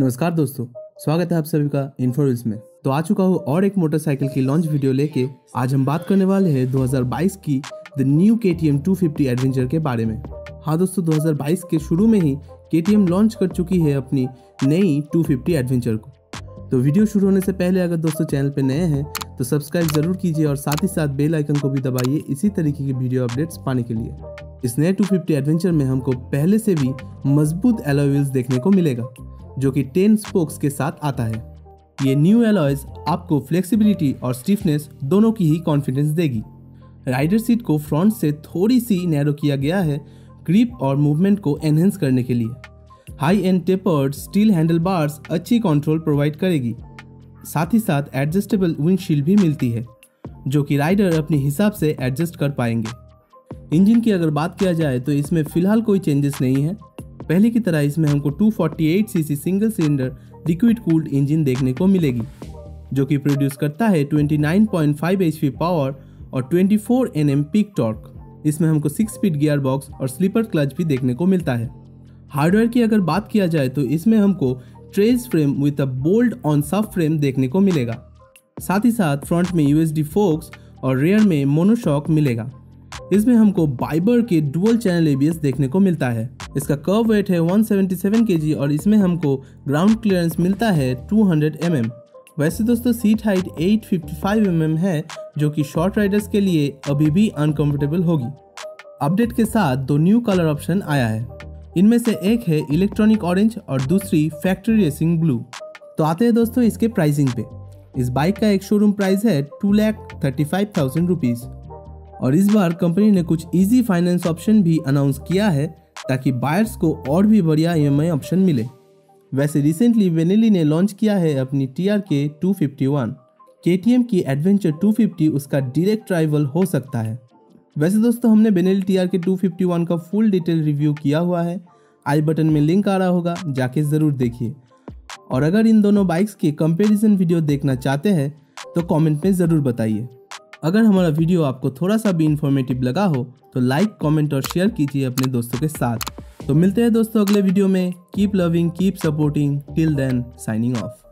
नमस्कार दोस्तों, स्वागत है आप सभी का इन्फोरिल्स में। तो आ चुका हूँ और एक मोटरसाइकिल की लॉन्च वीडियो लेके। आज हम बात करने वाले हैं 2022 की the new K T M two adventure के बारे में। हाँ दोस्तों 2022 के शुरू में ही के लॉन्च कर चुकी है अपनी नई 250 एडवेंचर को। तो वीडियो शुरू होने से पहले अगर दोस्तों चैनल पे नए हैं तो सब्सक्राइब ज़रूर कीजिए और साथ ही साथ बेल आइकन को भी दबाइए इसी तरीके की वीडियो अपडेट्स पाने के लिए। इस नए 250 एडवेंचर में हमको पहले से भी मज़बूत एलोविल्स देखने को मिलेगा। जो कि 10 स्पोक्स के साथ आता है। ये न्यू एलॉयज आपको फ्लेक्सिबिलिटी और स्टिफनेस दोनों की ही कॉन्फिडेंस देगी। राइडर सीट को फ्रंट से थोड़ी सी नैरो किया गया है ग्रिप और मूवमेंट को एनहेंस करने के लिए। High end tapered steel handle bars अच्छी कंट्रोल प्रोवाइड करेगी। साथ ही साथ एडजस्टेबल विंडशील्ड भी मिलती है, जो कि राइडर अपने हिसाब से एडजस्ट कर पाएँगे। इंजन की अगर बात किया जाए तो इसमें फ़िलहाल कोई चेंजेस नहीं है। पहले की तरह इसमें हमको 248 CC single cylinder liquid cooled engine देखने को मिलेगी, जो कि प्रोड्यूस करता है 29.5 एचपी पावर और 24 एनएम पीक टॉर्क। इसमें हमको सिक्स स्पीड गियर बॉक्स और स्लीपर क्लच भी देखने को मिलता है। हार्डवेयर की अगर बात किया जाए तो इसमें हमको trellis frame with a bolt on sub frame देखने को मिलेगा। साथ ही साथ फ्रंट में यूएसडी फोक्स और रेयर में मोनोशॉक मिलेगा। इसमें हमको बाइबर के डुअल चैनल एबीएस देखने को मिलता है। इसका कर्व वेट है 177 केजी और इसमें हमको ग्राउंड क्लियरेंस मिलता है 200 mm वैसे दोस्तों सीट हाइट 855 mm है, जो कि शॉर्ट राइडर्स के लिए अभी भी अनकंफर्टेबल होगी। अपडेट के साथ दो न्यू कलर ऑप्शन आया है। इनमें से एक है इलेक्ट्रॉनिक ऑरेंज और दूसरी फैक्ट्री रेसिंग ब्लू तो आते हैं दोस्तों इसके प्राइसिंग पे। इस बाइक का एक शोरूम प्राइस है two lakh thirty five thousand rupees और इस बार कंपनी ने कुछ इजी फाइनेंस ऑप्शन भी अनाउंस किया है ताकि बायर्स को और भी बढ़िया ई ऑप्शन मिले। वैसे रिसेंटली वेनेली ने लॉन्च किया है अपनी T R K two fifty one K T M की एडवेंचर 250 उसका डायरेक्ट राइवल हो सकता है। वैसे दोस्तों, हमने Benelli T R K two fifty one का फुल डिटेल रिव्यू किया हुआ है। आई बटन में लिंक आ रहा होगा, जाके ज़रूर देखिए। और अगर इन दोनों बाइक्स के कंपेरिजन वीडियो देखना चाहते हैं तो कमेंट में ज़रूर बताइए। अगर हमारा वीडियो आपको थोड़ा सा भी इन्फॉर्मेटिव लगा हो तो लाइक कमेंट और शेयर कीजिए अपने दोस्तों के साथ। तो मिलते हैं दोस्तों अगले वीडियो में। Keep loving keep supporting till then signing off